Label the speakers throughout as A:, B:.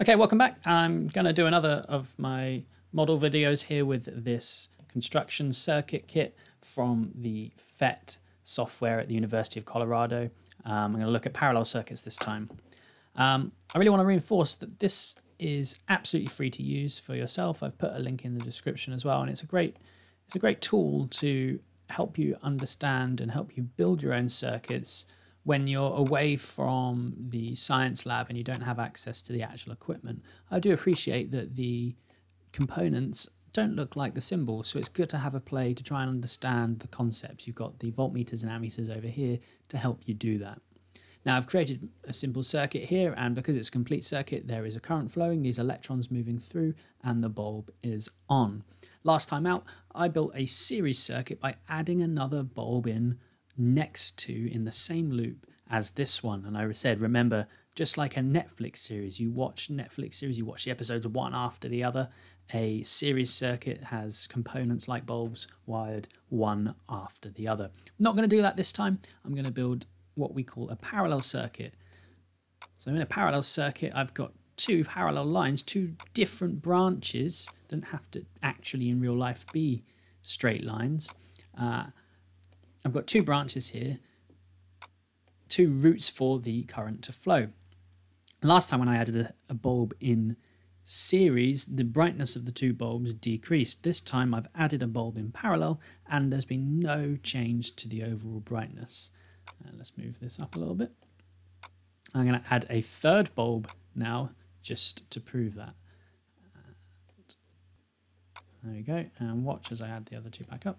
A: Okay, welcome back. I'm going to do another of my model videos here with this construction circuit kit from the PhET software at the University of Colorado. Um, I'm going to look at parallel circuits this time. Um, I really want to reinforce that this is absolutely free to use for yourself. I've put a link in the description as well, and it's a great it's a great tool to help you understand and help you build your own circuits when you're away from the science lab and you don't have access to the actual equipment. I do appreciate that the components don't look like the symbols, so it's good to have a play to try and understand the concepts. You've got the voltmeters and ammeters over here to help you do that. Now I've created a simple circuit here and because it's a complete circuit there is a current flowing, these electrons moving through and the bulb is on. Last time out I built a series circuit by adding another bulb in next to in the same loop as this one. And I said, remember, just like a Netflix series, you watch Netflix series, you watch the episodes one after the other. A series circuit has components like bulbs wired one after the other. I'm not going to do that this time. I'm going to build what we call a parallel circuit. So in a parallel circuit, I've got two parallel lines, two different branches. Don't have to actually in real life be straight lines. Uh, I've got two branches here, two routes for the current to flow. Last time when I added a, a bulb in series, the brightness of the two bulbs decreased. This time I've added a bulb in parallel and there's been no change to the overall brightness. Uh, let's move this up a little bit. I'm going to add a third bulb now just to prove that. There we go. And watch as I add the other two back up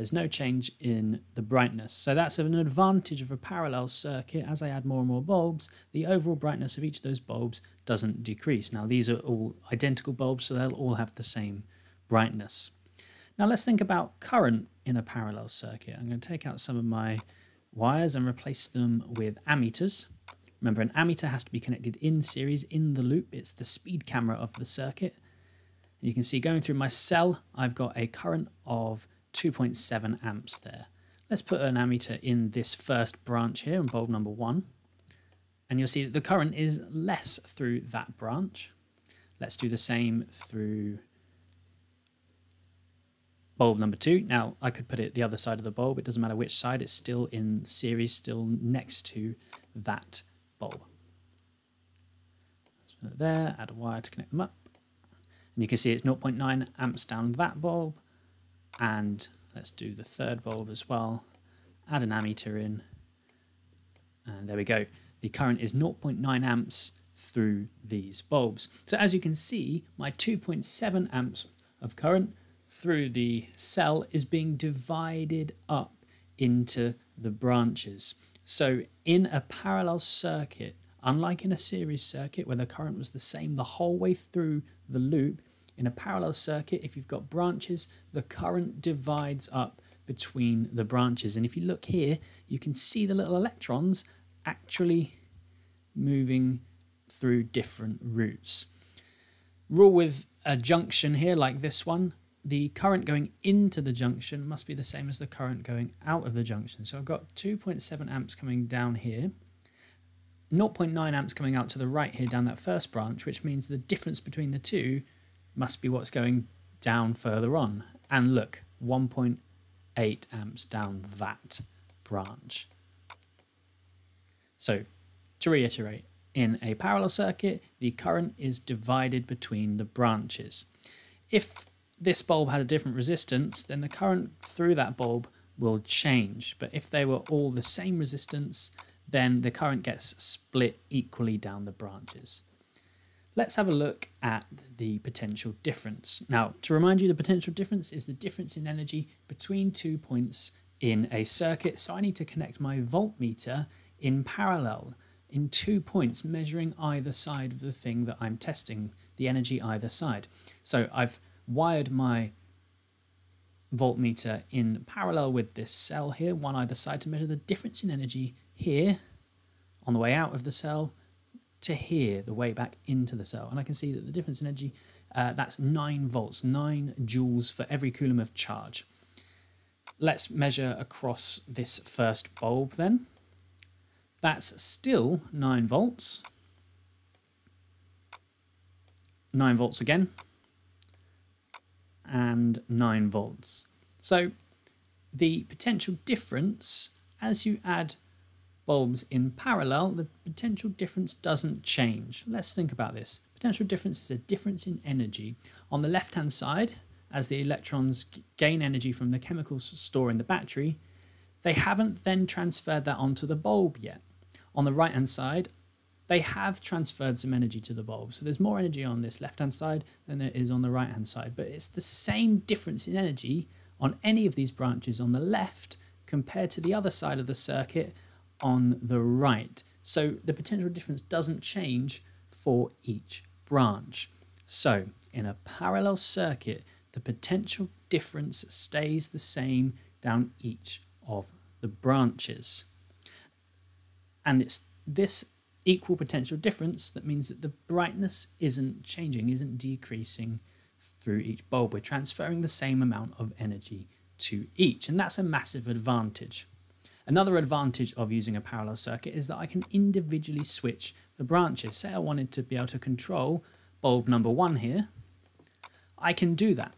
A: there's no change in the brightness. So that's an advantage of a parallel circuit. As I add more and more bulbs, the overall brightness of each of those bulbs doesn't decrease. Now these are all identical bulbs, so they'll all have the same brightness. Now let's think about current in a parallel circuit. I'm going to take out some of my wires and replace them with ammeters. Remember, an ammeter has to be connected in series in the loop. It's the speed camera of the circuit. You can see going through my cell, I've got a current of 2.7 amps there. Let's put an ammeter in this first branch here in bulb number one. And you'll see that the current is less through that branch. Let's do the same through bulb number two. Now I could put it the other side of the bulb. It doesn't matter which side. It's still in series, still next to that bulb. There, add a wire to connect them up. And you can see it's 0.9 amps down that bulb and let's do the third bulb as well. Add an ammeter in. And there we go. The current is 0.9 amps through these bulbs. So as you can see, my 2.7 amps of current through the cell is being divided up into the branches. So in a parallel circuit, unlike in a series circuit where the current was the same the whole way through the loop, in a parallel circuit, if you've got branches, the current divides up between the branches. And if you look here, you can see the little electrons actually moving through different routes. Rule with a junction here like this one, the current going into the junction must be the same as the current going out of the junction. So I've got 2.7 amps coming down here, 0.9 amps coming out to the right here down that first branch, which means the difference between the two must be what's going down further on. And look, 1.8 amps down that branch. So to reiterate, in a parallel circuit, the current is divided between the branches. If this bulb had a different resistance, then the current through that bulb will change. But if they were all the same resistance, then the current gets split equally down the branches let's have a look at the potential difference. Now, to remind you, the potential difference is the difference in energy between two points in a circuit. So I need to connect my voltmeter in parallel in two points, measuring either side of the thing that I'm testing, the energy either side. So I've wired my voltmeter in parallel with this cell here, one either side, to measure the difference in energy here on the way out of the cell to here, the way back into the cell. And I can see that the difference in energy, uh, that's 9 volts, 9 joules for every coulomb of charge. Let's measure across this first bulb then. That's still 9 volts. 9 volts again, and 9 volts. So the potential difference as you add bulbs in parallel, the potential difference doesn't change. Let's think about this. Potential difference is a difference in energy. On the left hand side, as the electrons gain energy from the chemicals stored in the battery, they haven't then transferred that onto the bulb yet. On the right hand side, they have transferred some energy to the bulb. So there's more energy on this left hand side than there is on the right hand side. But it's the same difference in energy on any of these branches on the left compared to the other side of the circuit on the right. So the potential difference doesn't change for each branch. So in a parallel circuit, the potential difference stays the same down each of the branches. And it's this equal potential difference that means that the brightness isn't changing, isn't decreasing through each bulb. We're transferring the same amount of energy to each, and that's a massive advantage. Another advantage of using a parallel circuit is that I can individually switch the branches. Say I wanted to be able to control bulb number one here, I can do that.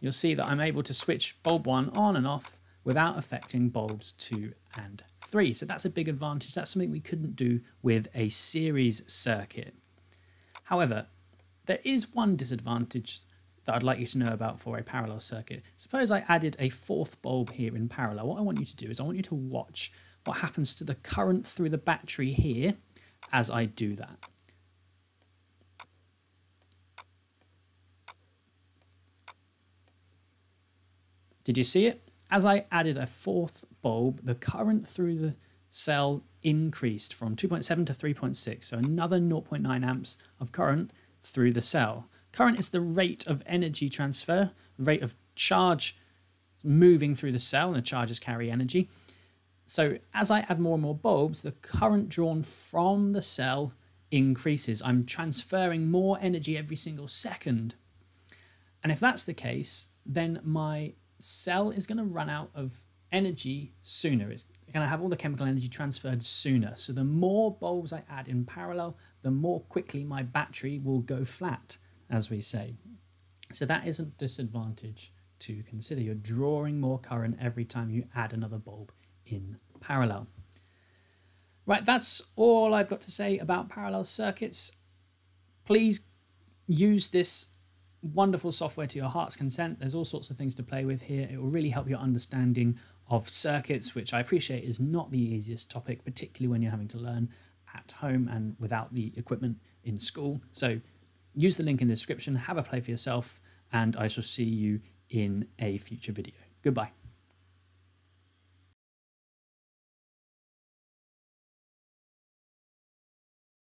A: You'll see that I'm able to switch bulb one on and off without affecting bulbs two and three. So that's a big advantage. That's something we couldn't do with a series circuit. However, there is one disadvantage that I'd like you to know about for a parallel circuit. Suppose I added a fourth bulb here in parallel. What I want you to do is I want you to watch what happens to the current through the battery here as I do that. Did you see it? As I added a fourth bulb, the current through the cell increased from 2.7 to 3.6, so another 0.9 amps of current through the cell. Current is the rate of energy transfer, rate of charge moving through the cell, and the charges carry energy. So as I add more and more bulbs, the current drawn from the cell increases. I'm transferring more energy every single second. And if that's the case, then my cell is going to run out of energy sooner. It's going to have all the chemical energy transferred sooner. So the more bulbs I add in parallel, the more quickly my battery will go flat, as we say. So that is a disadvantage to consider. You're drawing more current every time you add another bulb in parallel. Right, that's all I've got to say about parallel circuits. Please use this wonderful software to your heart's content. There's all sorts of things to play with here. It will really help your understanding of circuits, which I appreciate is not the easiest topic, particularly when you're having to learn at home and without the equipment in school. So use the link in the description, have a play for yourself, and I shall see you in a future video. Goodbye.